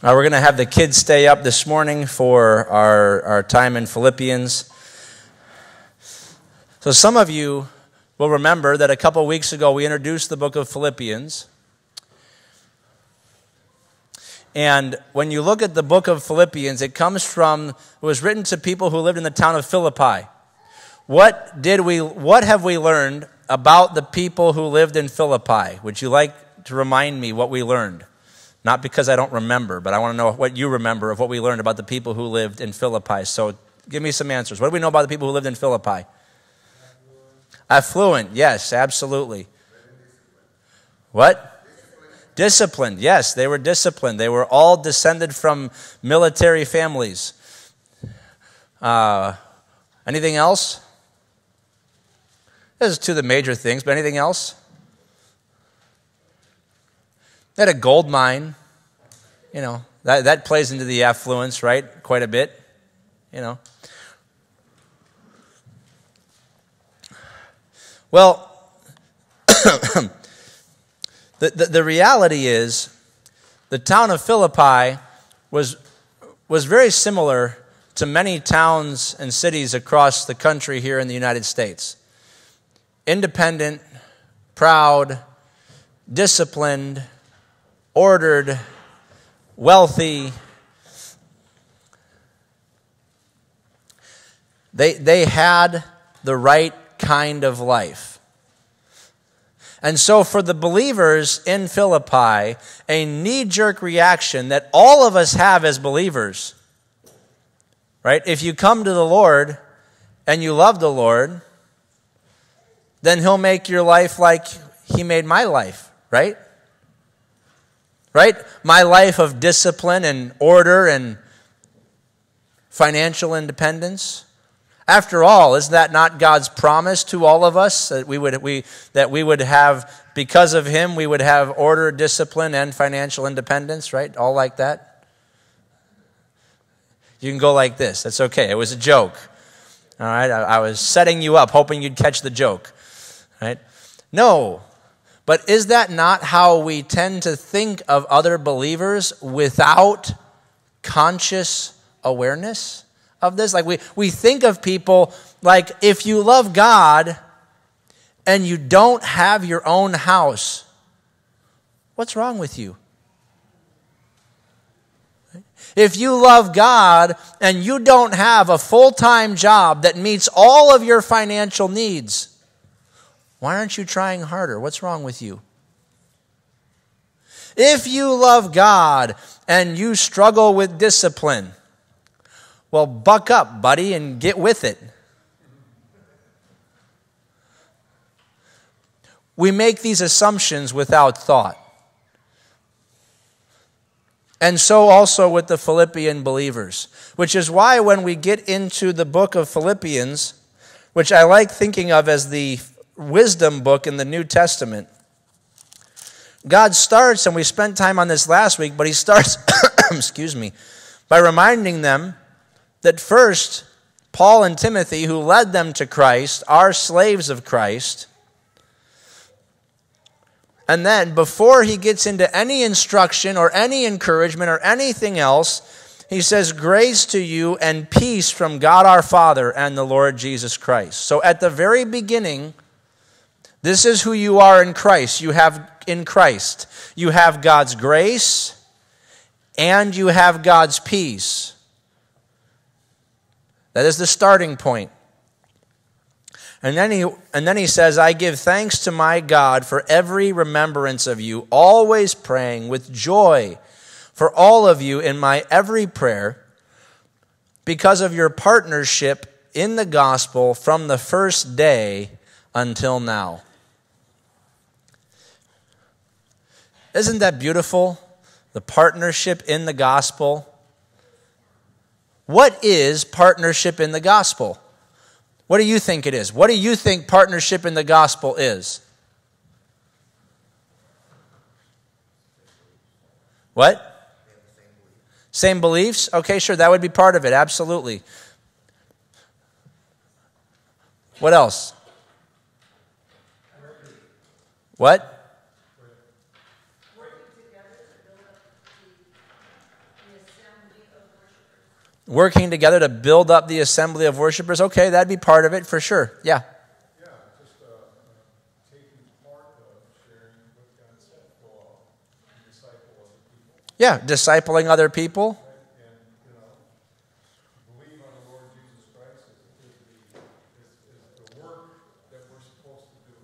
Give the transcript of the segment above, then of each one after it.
Uh, we're going to have the kids stay up this morning for our, our time in Philippians. So, some of you will remember that a couple weeks ago we introduced the book of Philippians. And when you look at the book of Philippians, it comes from, it was written to people who lived in the town of Philippi. What did we, what have we learned about the people who lived in Philippi? Would you like to remind me what we learned? Not because I don't remember, but I want to know what you remember of what we learned about the people who lived in Philippi. So give me some answers. What do we know about the people who lived in Philippi? Affluent, yes, absolutely. What? Disciplined, yes, they were disciplined. They were all descended from military families. Uh, anything else? Those are two of the major things, but anything else? They had a gold mine. You know, that, that plays into the affluence, right? Quite a bit. You know. Well, the, the, the, reality is the town of Philippi was, was very similar to many towns and cities across the country here in the United States. Independent, proud, disciplined, ordered, wealthy. They, they had the right kind of life. And so, for the believers in Philippi, a knee jerk reaction that all of us have as believers, right? If you come to the Lord and you love the Lord, then He'll make your life like He made my life, right? Right? My life of discipline and order and financial independence. After all, is that not God's promise to all of us that we would, we, that we would have, because of Him, we would have order, discipline, and financial independence, right? All like that? You can go like this. That's okay. It was a joke. All right? I, I was setting you up, hoping you'd catch the joke. Right? No, but is that not how we tend to think of other believers without conscious awareness of this? Like we, we think of people like if you love God and you don't have your own house, what's wrong with you? If you love God and you don't have a full time job that meets all of your financial needs, why aren't you trying harder? What's wrong with you? If you love God and you struggle with discipline, well, buck up, buddy, and get with it. We make these assumptions without thought. And so also with the Philippian believers, which is why when we get into the book of Philippians, which I like thinking of as the wisdom book in the New Testament. God starts, and we spent time on this last week, but he starts, excuse me, by reminding them that first, Paul and Timothy, who led them to Christ, are slaves of Christ. And then, before he gets into any instruction or any encouragement or anything else, he says, Grace to you and peace from God our Father and the Lord Jesus Christ. So, at the very beginning, this is who you are in Christ. You have in Christ. You have God's grace and you have God's peace. That is the starting point. And then, he, and then he says, I give thanks to my God for every remembrance of you, always praying with joy for all of you in my every prayer, because of your partnership in the gospel from the first day until now. Isn't that beautiful? The partnership in the gospel. What is partnership in the gospel? What do you think it is? What do you think partnership in the gospel is? What? Same beliefs? Okay, sure, that would be part of it, absolutely. What else? What? Working together to build up the assembly of worshipers, okay, that'd be part of it for sure. Yeah. Yeah, just uh, taking part of sharing what God said, go out and disciple other people. Yeah, discipling other people. And, you know, believe on the Lord Jesus Christ is, is, the, is, is the work that we're supposed to do.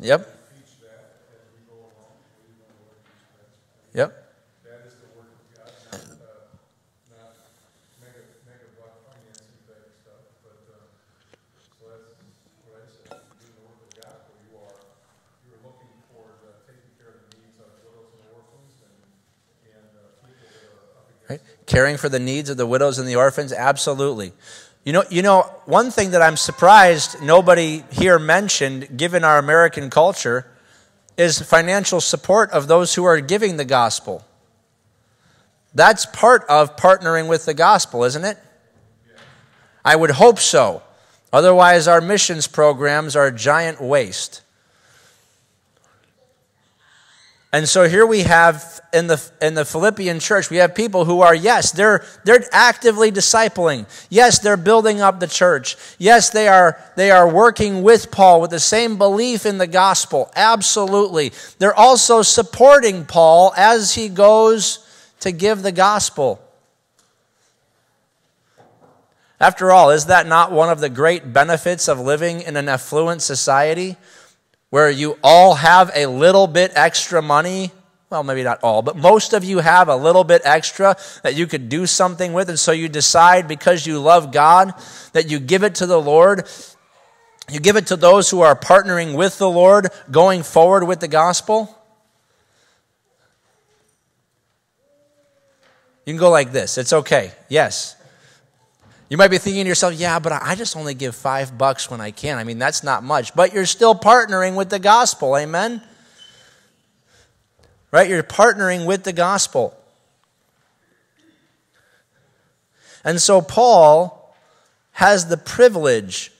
Yep. Teach that as we go along, believe on the Lord Jesus Christ. Yep. That is the work of God, not, uh, not mega, mega block financing type stuff, but, uh, so that's what I said, doing the work of the gospel, you are, you're looking for, uh, taking care of the needs of widows and orphans and, and, uh, people that are up Right? against Caring for the needs of the widows and the orphans, absolutely. You know, you know, one thing that I'm surprised nobody here mentioned, given our American culture, is financial support of those who are giving the gospel. That's part of partnering with the gospel, isn't it? I would hope so. Otherwise, our missions programs are a giant waste. And so here we have in the in the Philippian church, we have people who are yes, they're they're actively discipling. Yes, they're building up the church. Yes, they are they are working with Paul with the same belief in the gospel. Absolutely. They're also supporting Paul as he goes to give the gospel. After all, is that not one of the great benefits of living in an affluent society? Where you all have a little bit extra money. Well, maybe not all, but most of you have a little bit extra that you could do something with. And so you decide because you love God that you give it to the Lord. You give it to those who are partnering with the Lord, going forward with the gospel. You can go like this. It's okay. Yes. You might be thinking to yourself, yeah, but I just only give five bucks when I can. I mean, that's not much. But you're still partnering with the gospel. Amen? Right? You're partnering with the gospel. And so Paul has the privilege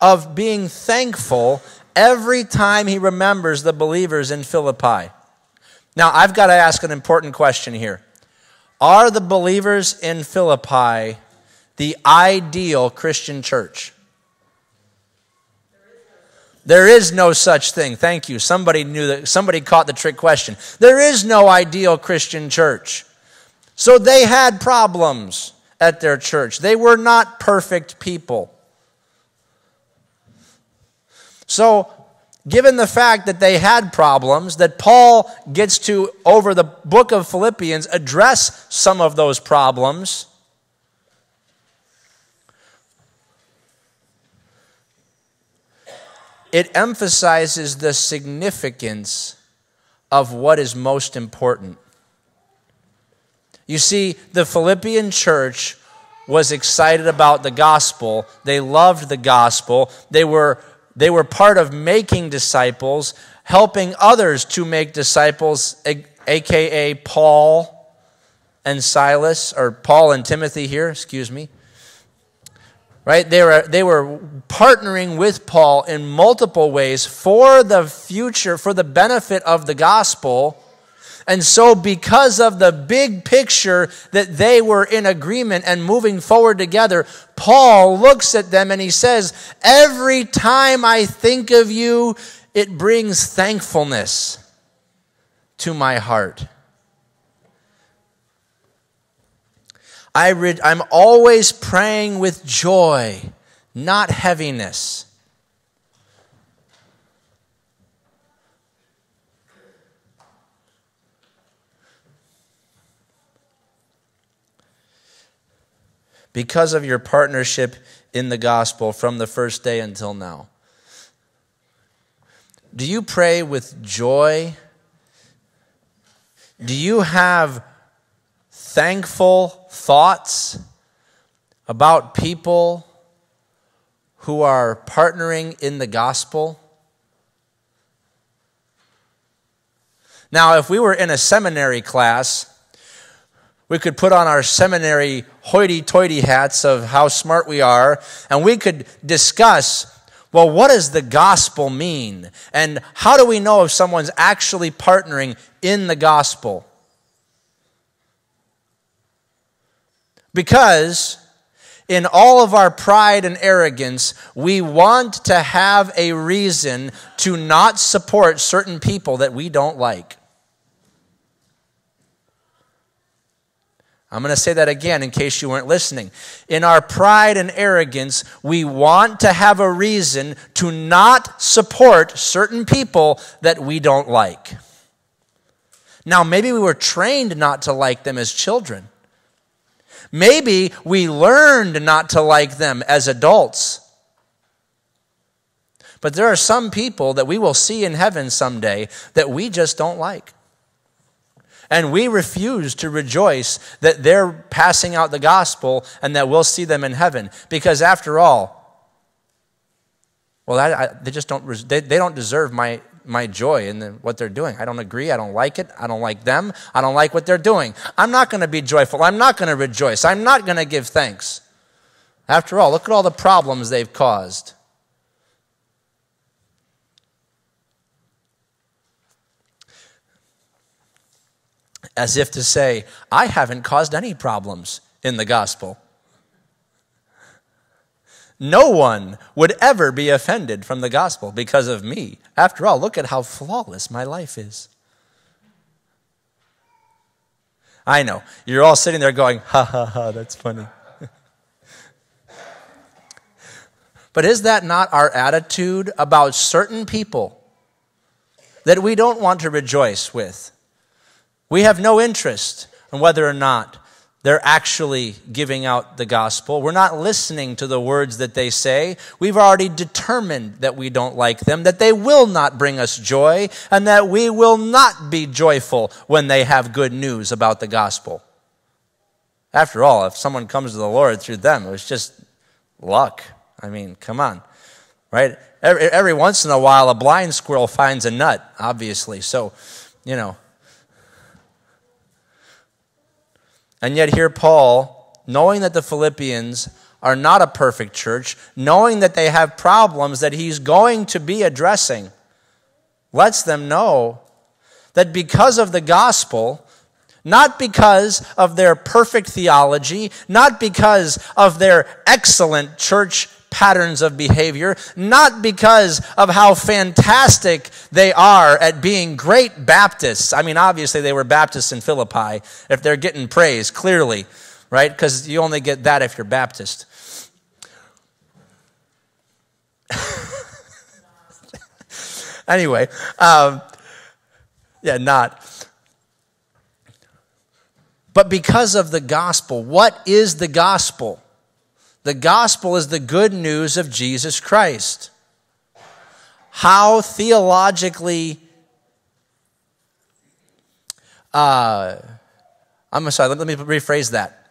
of being thankful every time he remembers the believers in Philippi. Now, I've got to ask an important question here. Are the believers in Philippi the ideal Christian church? There is no such thing. Thank you. Somebody knew that somebody caught the trick question. There is no ideal Christian church. So they had problems at their church. They were not perfect people. So, given the fact that they had problems, that Paul gets to, over the book of Philippians, address some of those problems it emphasizes the significance of what is most important. You see, the Philippian church was excited about the gospel. They loved the gospel. They were, they were part of making disciples, helping others to make disciples, aka Paul and Silas, or Paul and Timothy here, excuse me right? They were they were partnering with paul in multiple ways for the future for the benefit of the gospel. And so because of the big picture that they were in agreement and moving forward together paul looks at them and he says every time i think of you it brings thankfulness to my heart I read, I'm always praying with joy, not heaviness. Because of your partnership in the gospel from the first day until now. Do you pray with joy? Do you have thankful thoughts about people who are partnering in the gospel? Now, if we were in a seminary class, we could put on our seminary hoity toity hats of how smart we are, and we could discuss well, what does the gospel mean? And how do we know if someone's actually partnering in the gospel? Because in all of our pride and arrogance, we want to have a reason to not support certain people that we don't like. I'm going to say that again in case you weren't listening. In our pride and arrogance, we want to have a reason to not support certain people that we don't like. Now, maybe we were trained not to like them as children. Maybe we learned not to like them as adults. But there are some people that we will see in heaven someday that we just don't like. And we refuse to rejoice that they're passing out the gospel and that we'll see them in heaven. Because after all, well, I, I, they just don't, they, they don't deserve my, my joy in the, what they're doing. I don't agree. I don't like it. I don't like them. I don't like what they're doing. I'm not going to be joyful. I'm not going to rejoice. I'm not going to give thanks. After all, look at all the problems they've caused. as if to say, I haven't caused any problems in the gospel. No one would ever be offended from the gospel because of me. After all, look at how flawless my life is. I know. You're all sitting there going, ha ha ha, that's funny. but is that not our attitude about certain people that we don't want to rejoice with? We have no interest in whether or not they're actually giving out the gospel. We're not listening to the words that they say. We've already determined that we don't like them, that they will not bring us joy, and that we will not be joyful when they have good news about the gospel. After all, if someone comes to the Lord through them, it was just luck. I mean, come on, right? Every, every once in a while, a blind squirrel finds a nut, obviously. So, you know, And yet, here, Paul, knowing that the Philippians are not a perfect church, knowing that they have problems that he's going to be addressing, lets them know that because of the gospel, not because of their perfect theology, not because of their excellent church patterns of behavior, not because of how fantastic they are at being great Baptists. I mean, obviously, they were Baptists in Philippi, if they're getting praise, clearly, right? Because you only get that if you're Baptist. anyway, um, yeah, not. But because of the gospel, what is the gospel? The gospel is the good news of Jesus Christ. How theologically, uh, I'm sorry, let me rephrase that.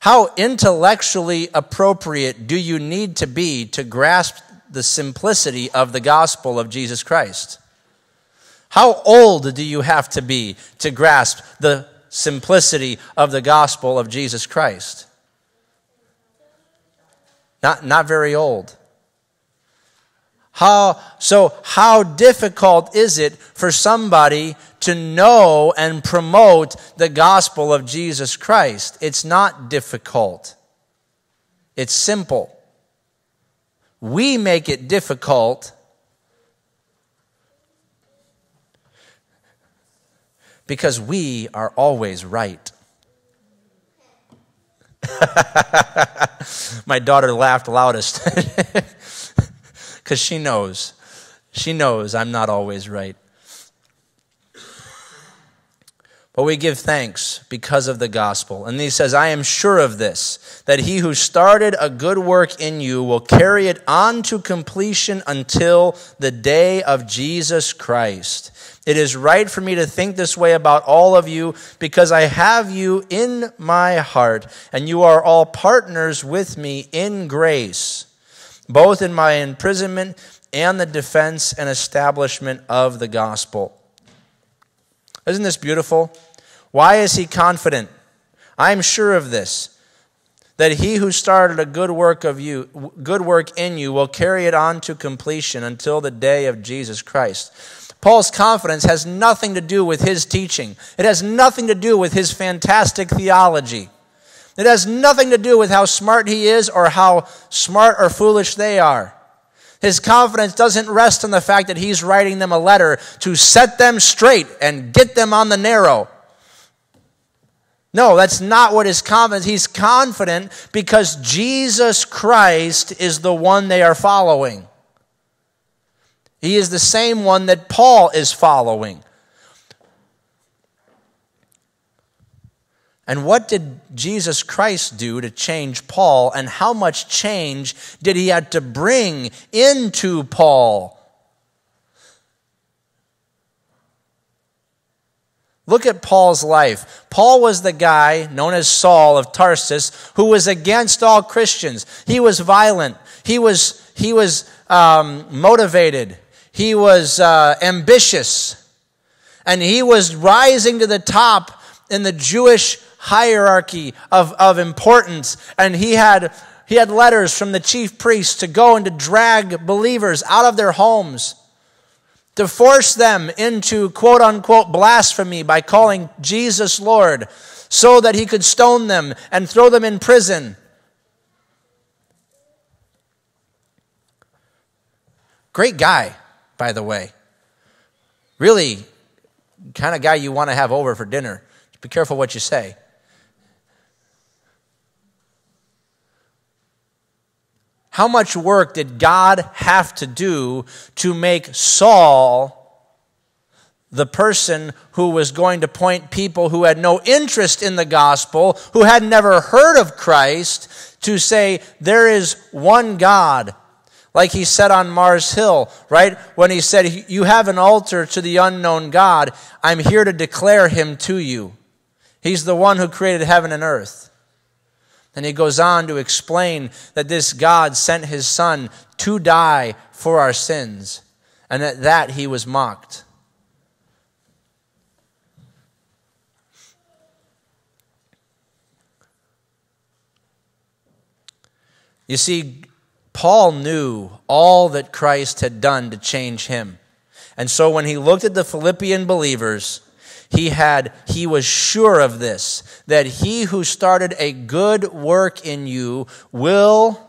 How intellectually appropriate do you need to be to grasp the simplicity of the gospel of Jesus Christ? How old do you have to be to grasp the simplicity of the gospel of Jesus Christ? Not, not very old. How, so, how difficult is it for somebody to know and promote the gospel of Jesus Christ? It's not difficult, it's simple. We make it difficult because we are always right. My daughter laughed loudest because she knows. She knows I'm not always right. But we give thanks because of the gospel. And he says, I am sure of this, that he who started a good work in you will carry it on to completion until the day of Jesus Christ. It is right for me to think this way about all of you because I have you in my heart, and you are all partners with me in grace, both in my imprisonment and the defense and establishment of the gospel. Isn't this beautiful? Why is he confident? I'm sure of this that he who started a good work of you good work in you will carry it on to completion until the day of Jesus Christ. Paul's confidence has nothing to do with his teaching. It has nothing to do with his fantastic theology. It has nothing to do with how smart he is or how smart or foolish they are. His confidence doesn't rest on the fact that he's writing them a letter to set them straight and get them on the narrow. No, that's not what his confidence. He's confident because Jesus Christ is the one they are following. He is the same one that Paul is following. And what did Jesus Christ do to change Paul, and how much change did he have to bring into Paul? Look at Paul's life. Paul was the guy known as Saul of Tarsus who was against all Christians. He was violent. He was, he was um, motivated. He was uh, ambitious. And he was rising to the top in the Jewish hierarchy of, of importance. And he had, he had letters from the chief priests to go and to drag believers out of their homes, to force them into quote unquote blasphemy by calling Jesus Lord, so that he could stone them and throw them in prison. Great guy, by the way. Really kind of guy you want to have over for dinner. Be careful what you say. How much work did God have to do to make Saul the person who was going to point people who had no interest in the gospel, who had never heard of Christ, to say, There is one God? Like he said on Mars Hill, right? When he said, You have an altar to the unknown God, I'm here to declare him to you. He's the one who created heaven and earth. And he goes on to explain that this God sent his son to die for our sins, and at that he was mocked. You see, Paul knew all that Christ had done to change him. And so when he looked at the Philippian believers, he had he was sure of this that he who started a good work in you will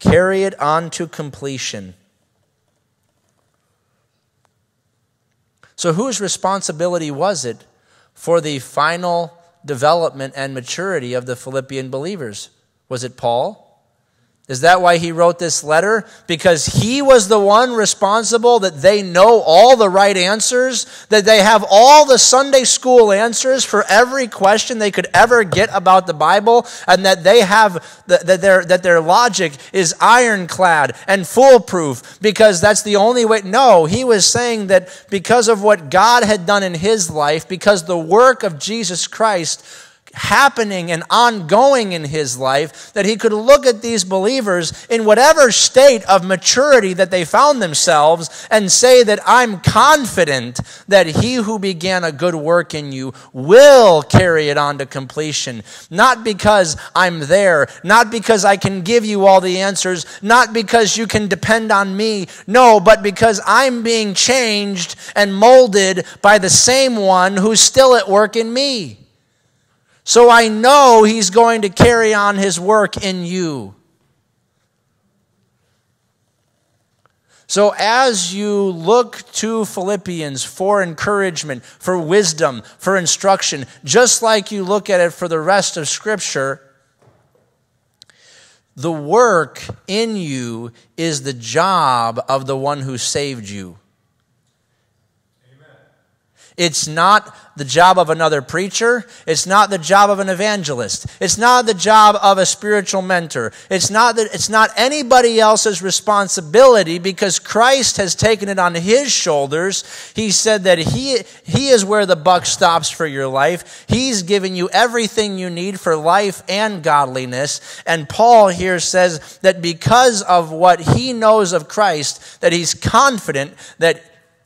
carry it on to completion. So whose responsibility was it for the final development and maturity of the philippian believers? Was it paul is that why he wrote this letter? Because he was the one responsible that they know all the right answers, that they have all the Sunday school answers for every question they could ever get about the Bible, and that they have that their that their logic is ironclad and foolproof because that's the only way. No, he was saying that because of what God had done in his life, because the work of Jesus Christ happening and ongoing in his life that he could look at these believers in whatever state of maturity that they found themselves and say that I'm confident that he who began a good work in you will carry it on to completion. Not because I'm there, not because I can give you all the answers, not because you can depend on me. No, but because I'm being changed and molded by the same one who's still at work in me. So I know He's going to carry on His work in you. So, as you look to Philippians for encouragement, for wisdom, for instruction, just like you look at it for the rest of Scripture, the work in you is the job of the one who saved you. It's not the job of another preacher. It's not the job of an evangelist. It's not the job of a spiritual mentor. It's not that it's not anybody else's responsibility because Christ has taken it on his shoulders. He said that he he is where the buck stops for your life. He's given you everything you need for life and godliness. And Paul here says that because of what he knows of Christ that he's confident that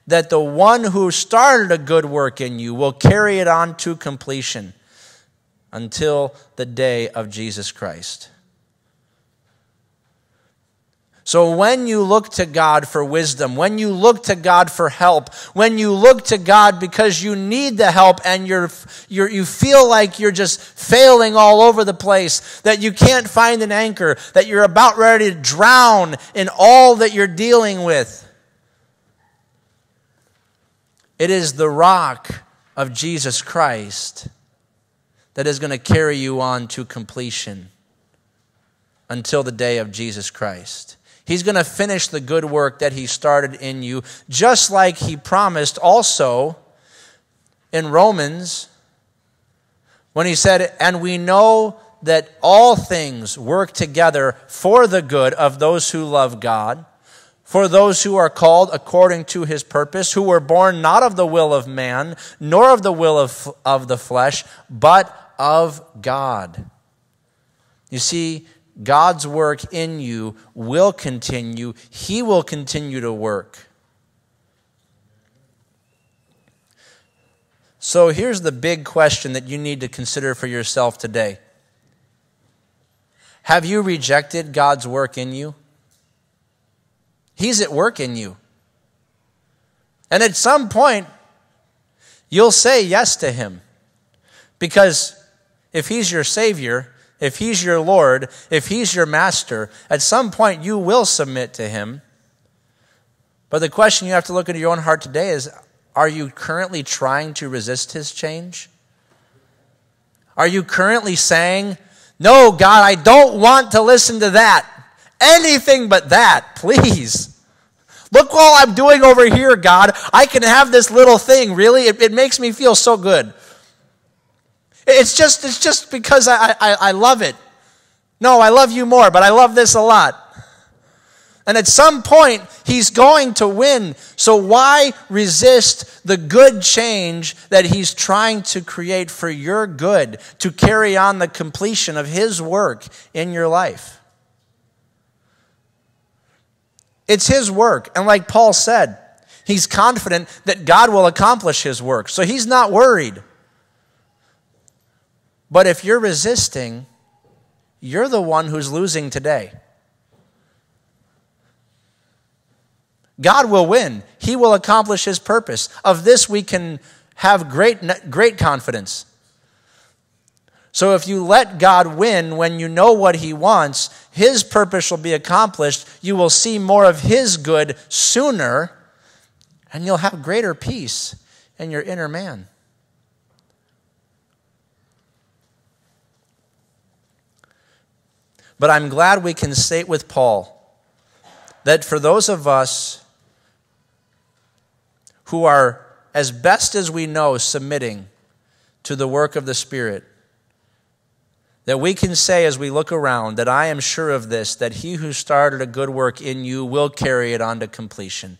that the one who started a good work in you will carry it on to completion until the day of Jesus Christ. So when you look to God for wisdom, when you look to God for help, when you look to God because you need the help and you're, you're, you feel like you're just failing all over the place, that you can't find an anchor, that you're about ready to drown in all that you're dealing with, it is the rock of Jesus Christ that is going to carry you on to completion until the day of Jesus Christ. He's going to finish the good work that He started in you, just like He promised also in Romans when He said, And we know that all things work together for the good of those who love God for those who are called according to his purpose, who were born not of the will of man, nor of the will of, of the flesh, but of God. You see, God's work in you will continue, he will continue to work. So here's the big question that you need to consider for yourself today Have you rejected God's work in you? He's at work in you. And at some point, you'll say yes to Him. Because if He's your Savior, if He's your Lord, if He's your Master, at some point you will submit to Him. But the question you have to look into your own heart today is are you currently trying to resist His change? Are you currently saying, No, God, I don't want to listen to that? Anything but that, please. Look what I'm doing over here, God. I can have this little thing, really? It, it makes me feel so good. It's just, it's just because I, I, I love it. No, I love you more, but I love this a lot. And at some point, he's going to win. So why resist the good change that he's trying to create for your good to carry on the completion of his work in your life? It's his work. And like Paul said, he's confident that God will accomplish his work. So he's not worried. But if you're resisting, you're the one who's losing today. God will win. He will accomplish his purpose. Of this we can have great great confidence. So if you let God win when you know what He wants, His purpose will be accomplished. You will see more of His good sooner, and you'll have greater peace in your inner man. But I'm glad we can state with Paul that for those of us who are, as best as we know, submitting to the work of the Spirit, that we can say as we look around that I am sure of this, that he who started a good work in you will carry it on to completion.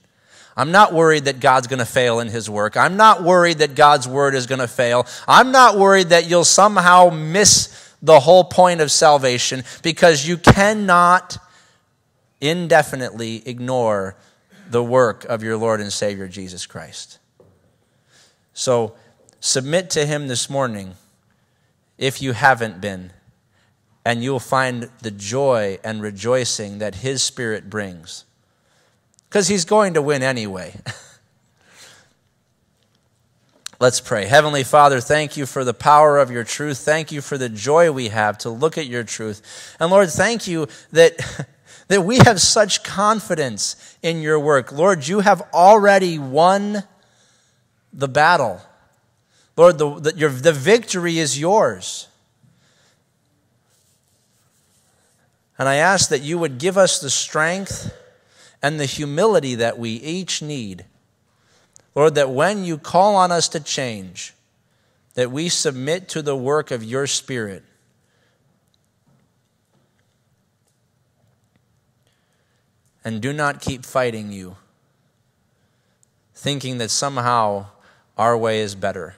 I'm not worried that God's going to fail in his work. I'm not worried that God's word is going to fail. I'm not worried that you'll somehow miss the whole point of salvation because you cannot indefinitely ignore the work of your Lord and Savior Jesus Christ. So submit to him this morning if you haven't been and you'll find the joy and rejoicing that His Spirit brings. Because He's going to win anyway. Let's pray. Heavenly Father, thank you for the power of your truth. Thank you for the joy we have to look at your truth. And Lord, thank you that, that we have such confidence in your work. Lord, you have already won the battle. Lord, the, the, your, the victory is yours. And I ask that you would give us the strength and the humility that we each need. Lord, that when you call on us to change, that we submit to the work of your Spirit. And do not keep fighting you, thinking that somehow our way is better.